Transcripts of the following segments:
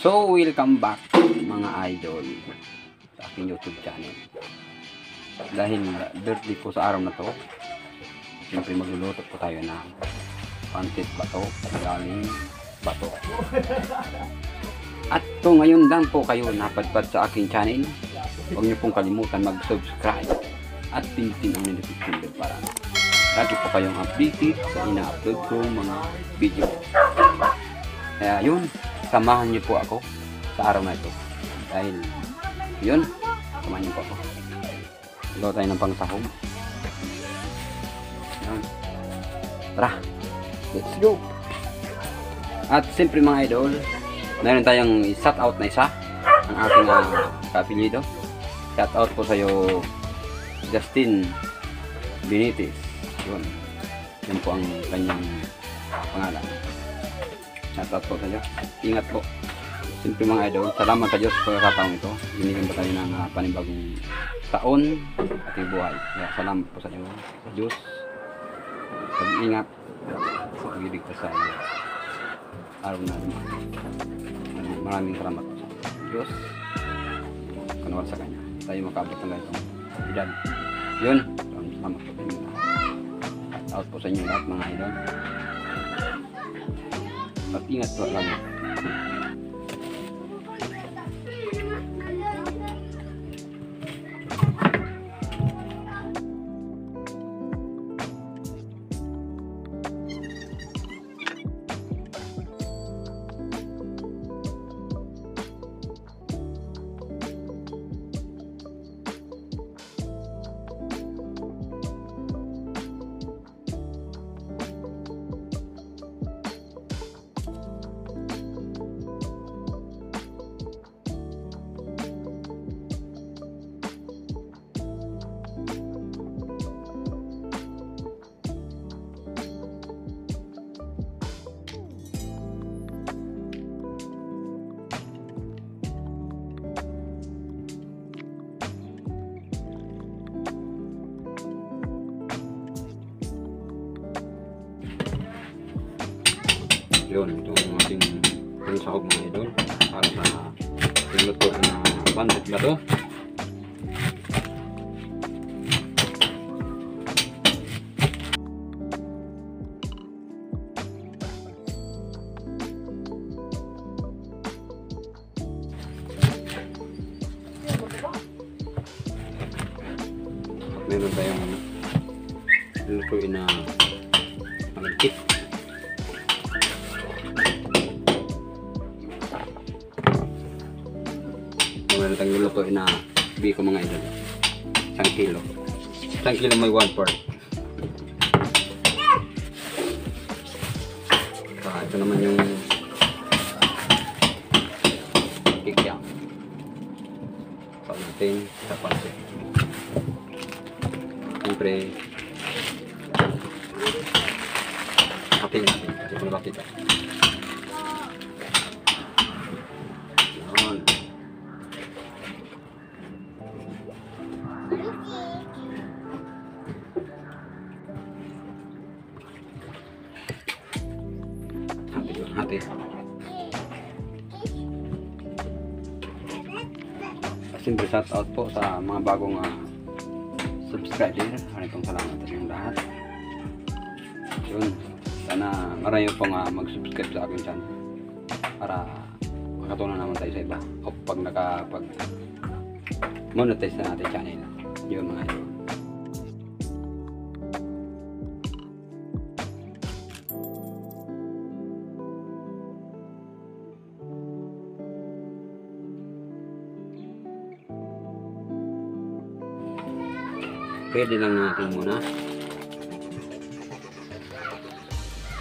So, welcome back mga idol sa aking YouTube channel. Dahil birthday po sa araw na to, siyempre magluluto po tayo ng pantit bato, galing bato. At to ngayon lang po kayo napadpad sa aking channel, huwag niyo pong kalimutan mag-subscribe at pindutin ang notification bell para lagi po kayong updated sa ina-upload kong mga video. Kaya yun, samahan niyo po ako sa araw na ito. Dahil yun, samahan niyo po ako. Gawa tayo ng pangsahog. Yun. Tara, let's go! At siyempre mga idol, meron tayong shout out na isa ang ating uh, kapilido. Shout out po sa iyo Justin Benitez. Yun. Yan po ang kanyang pangalan. Shout out po sa iyo. Ingat po. Siyempre mga idol, salamat sa Diyos sa pagkakataong ito. Binigyan po tayo ng uh, panibagong taon at ating buhay. Kaya salamat po sa iyo, sa Diyos. Pag-ingat sa pagiligtas sa iyo. Araw na naman. Maraming salamat po sa Diyos. Kanawal sa Kanya. Tayo makabot ng ganitong edad. Yun. Salamat po sa inyo. Out po sa inyo lahat mga idol. At ingat po lagi. Pansahog mga idol. Para sa pinuto na bandit na to. Meron tayong lutuin na malagkit. Meron tayong lulutuin na biko mga idol. Isang kilo. Isang kilo may one part. Saka ito naman yung kikyang. Sa natin Yun, hati. Siyempre shout out po sa mga bagong uh, subscriber. Maraming salamat sa inyong lahat. Yun. Sana marami pong uh, mag-subscribe sa aking channel. Para makatulong naman tayo sa iba. O pag nakapag monetize na natin channel. Yun mga idol. Pwede lang natin muna.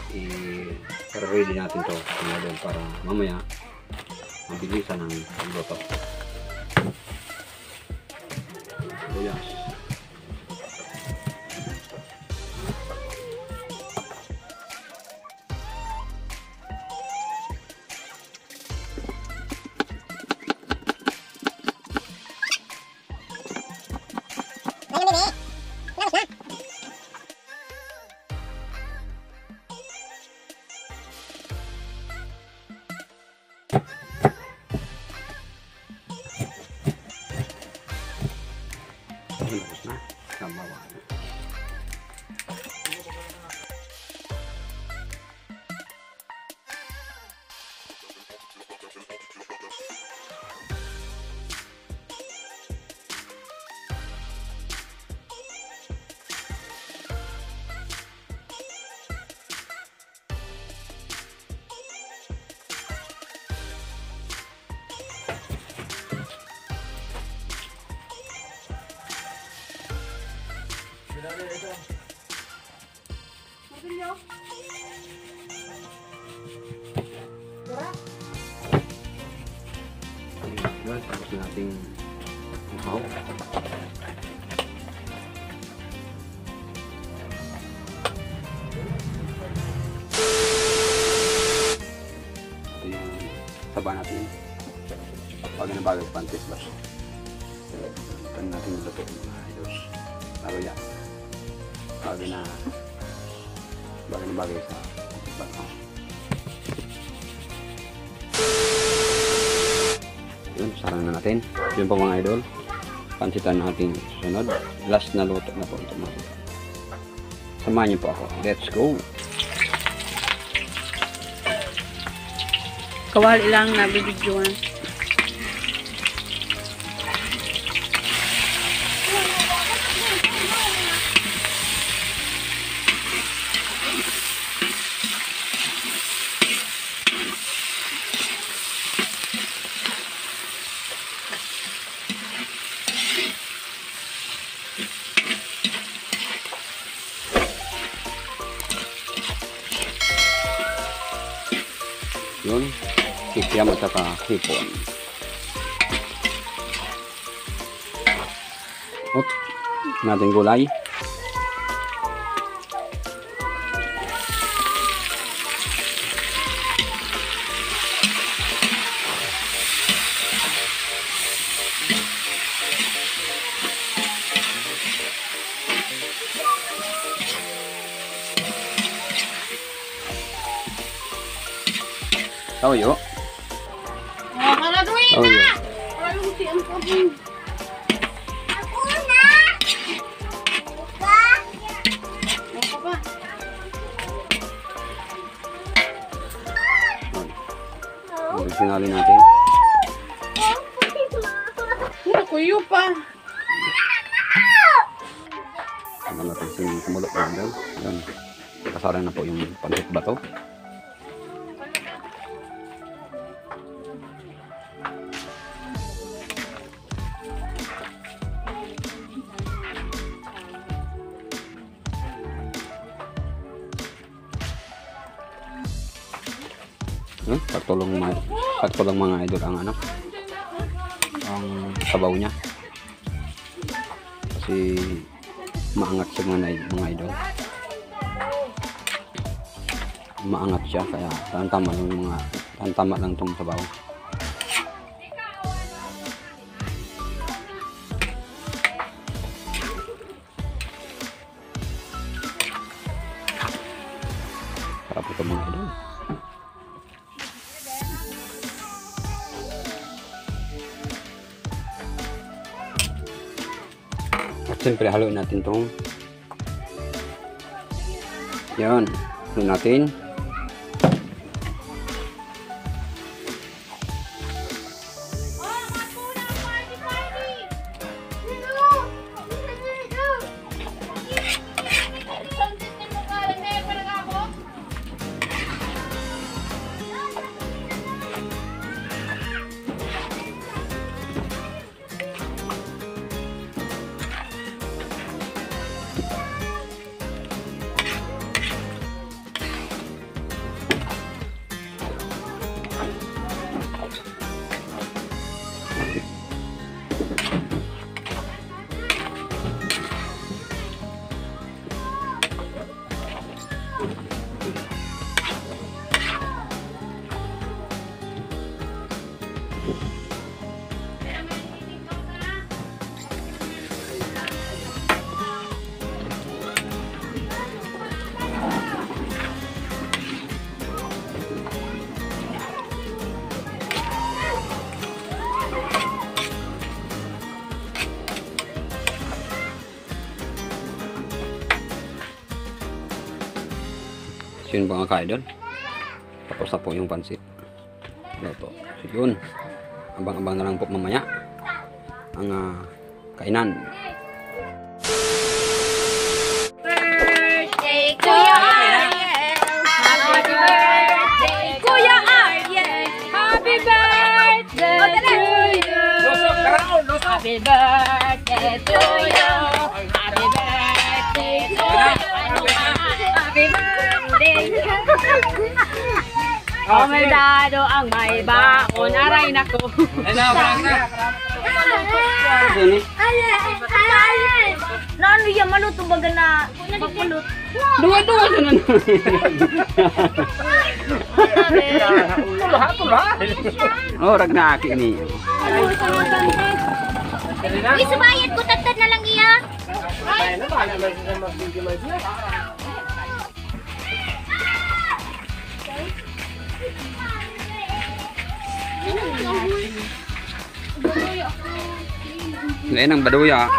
I para ready natin to para mamaya mabilisan ang pagluto 这个是什么玩意 nating uhaw. Ito yung taba natin. Bagay na bagay pantis ba? Ito natin yung luto mga idols. Lalo yan. Bagay na bagay na bagay sa bansa. Sarang na natin. Yun po mga idol. Pansitan natin sunod. Last na luto na po ito mga. Samahan niyo po ako. Let's go! Kawali lang na bibidyoan. ยามอัตกาที่ปนอ๊บน่าจะกูไล่ tao hiểu Ako ba? Originali natin. Puro kuyo pa. Ano natin si kumulok na daw. Yan. Kasara na po yung pansit bato. Patulong mga patulong mga idol ang ano ang sabaw niya. Kasi maangat siya mga, mga idol. Maangat siya kaya tama lang mga tama lang tong sabaw. Sarap ito mga idol siyempre, haluin natin tong yan. Haluin natin. Natin mga kaidol. Tapos na po yung pansit. Ito. So yun. Abang-abang na lang po mamaya. Ang ah, kainan. birthday, Kuya Ariel! Happy birthday, Kuya Ariel! Happy birthday to you! Happy birthday to you! Happy birthday to you! Happy birthday! Oh, may dado ang may baon. Aray nako. Na ano yan, maluto baga na magpulot. Duwa-duwa sa nan. Oh, rag na aki ni. Uy, subayad ko, tatad na lang iya. lẽ năng bà đuôi à